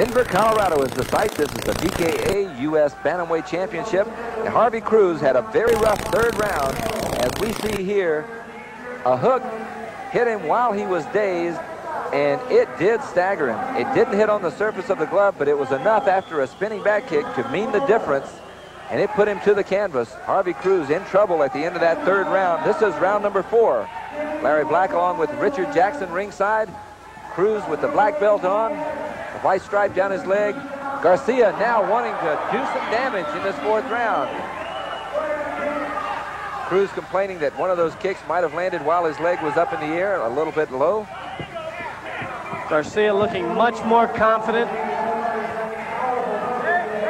Denver, Colorado is the site. This is the PKA U.S. Bantamweight Championship. And Harvey Crews had a very rough third round. As we see here, a hook hit him while he was dazed, and it did stagger him. It didn't hit on the surface of the glove, but it was enough after a spinning back kick to mean the difference, and it put him to the canvas. Harvey Crews in trouble at the end of that third round. This is round number four. Larry Black along with Richard Jackson ringside. Crews with the black belt on, the white stripe down his leg. Garcia now wanting to do some damage in this fourth round. Crews complaining that one of those kicks might have landed while his leg was up in the air, a little bit low. Garcia looking much more confident.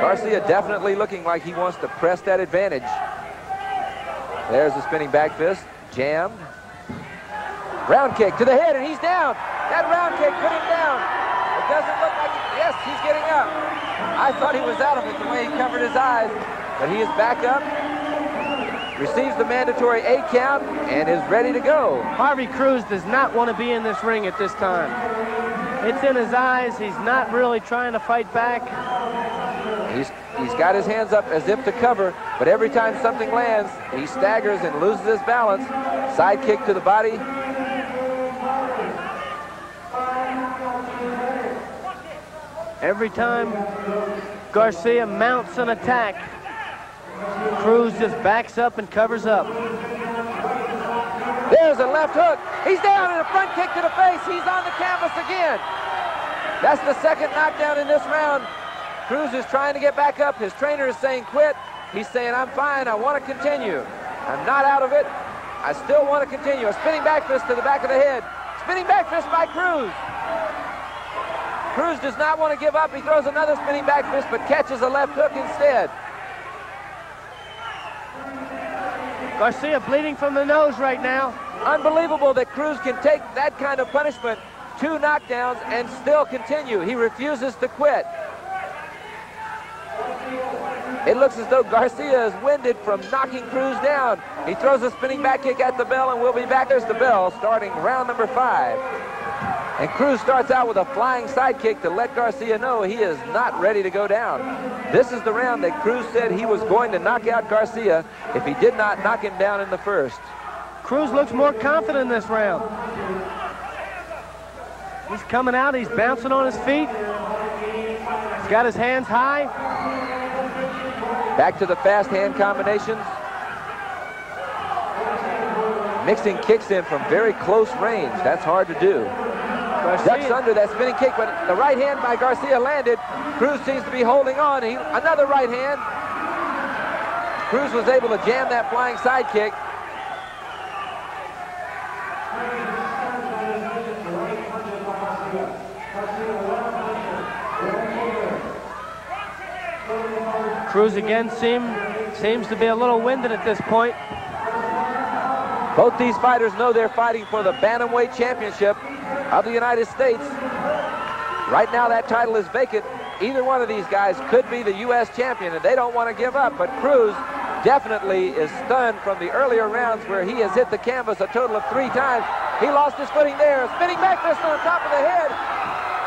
Garcia definitely looking like he wants to press that advantage. There's the spinning back fist, jammed. Round kick to the head, and he's down. That round kick put him down. It doesn't look like, it. yes, he's getting up. I thought he was out of it the way he covered his eyes, but he is back up, receives the mandatory eight count, and is ready to go. Harvey Crews does not want to be in this ring at this time. It's in his eyes. He's not really trying to fight back. He's, he's got his hands up as if to cover, but every time something lands, he staggers and loses his balance. Side kick to the body, Every time Garcia mounts an attack, Crews just backs up and covers up. There's a left hook. He's down and a front kick to the face. He's on the canvas again. That's the second knockdown in this round. Crews is trying to get back up. His trainer is saying quit. He's saying, I'm fine. I want to continue. I'm not out of it. I still want to continue. A spinning back fist to the back of the head. Spinning back fist by Crews. Crews does not want to give up. He throws another spinning back fist, but catches a left hook instead. Garcia bleeding from the nose right now. Unbelievable that Crews can take that kind of punishment, two knockdowns, and still continue. He refuses to quit. It looks as though Garcia is winded from knocking Crews down. He throws a spinning back kick at the bell, and we'll be back. There's the bell, starting round number five. And Crews starts out with a flying sidekick to let Garcia know he is not ready to go down. This is the round that Crews said he was going to knock out Garcia if he did not knock him down in the first. Crews looks more confident in this round. He's coming out, he's bouncing on his feet. He's got his hands high. Back to the fast hand combinations. Mixing kicks in from very close range. That's hard to do. Garcia. Ducks under that spinning kick, but the right hand by Garcia landed. Crews seems to be holding on. He, another right hand. Crews was able to jam that flying side kick. Crews again seem, seems to be a little winded at this point. Both these fighters know they're fighting for the Bantamweight Championship of the United States. Right now that title is vacant. Either one of these guys could be the U.S. champion, and they don't want to give up. But Crews definitely is stunned from the earlier rounds where he has hit the canvas a total of three times. He lost his footing there. Spinning back fist on top of the head.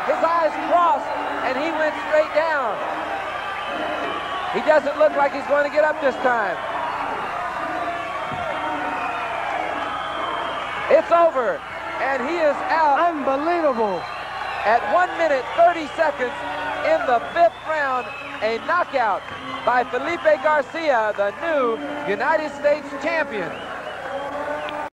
His eyes crossed, and he went straight down. He doesn't look like he's going to get up this time. It's over and he is out. Unbelievable. At 1 minute 30 seconds in the fifth round, a knockout by Felipe Garcia, the new United States champion.